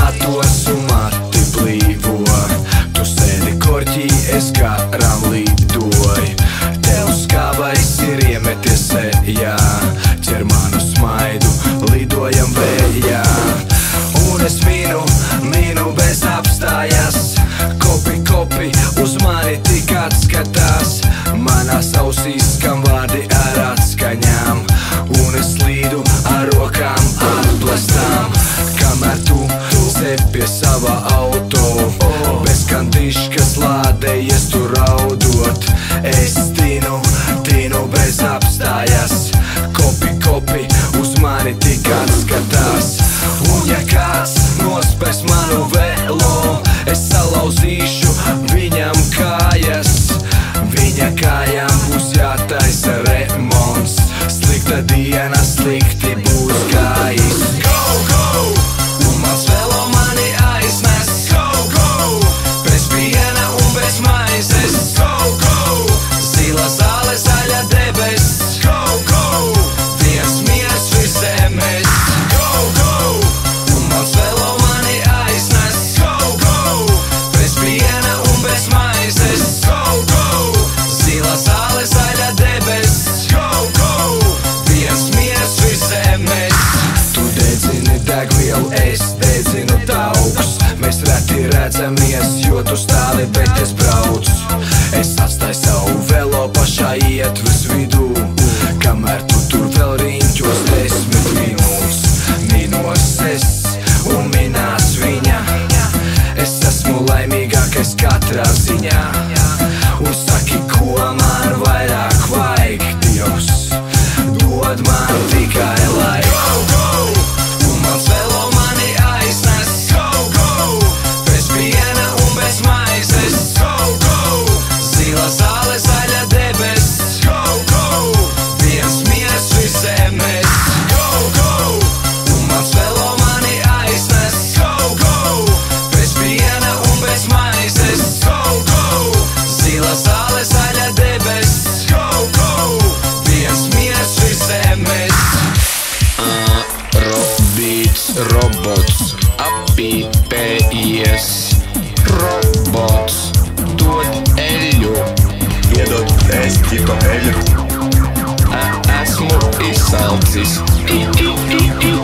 mato sumā Te blīvo. Tu sēdi korķī, es karam lidoju. Tev skābais ir iemeties sejā Ķer manu smaidu, lidojam vējā. Un es minu, minu bez apstājas Kopi, kopi, uz mani tik atskatās. Manās ausīs skan vārdi jo tu stāvi, bet es braucu. Es atstāju savu velo pašā ietves vidū, kamēr tu tur vēl riņķos desmit minūtes. Minos es un minās viņa, es esmu laimīgākais katrā ziņā. Piepējies robots dod eļu Iedod es ķipa eļu Esmu izsalcis I, i, i, i.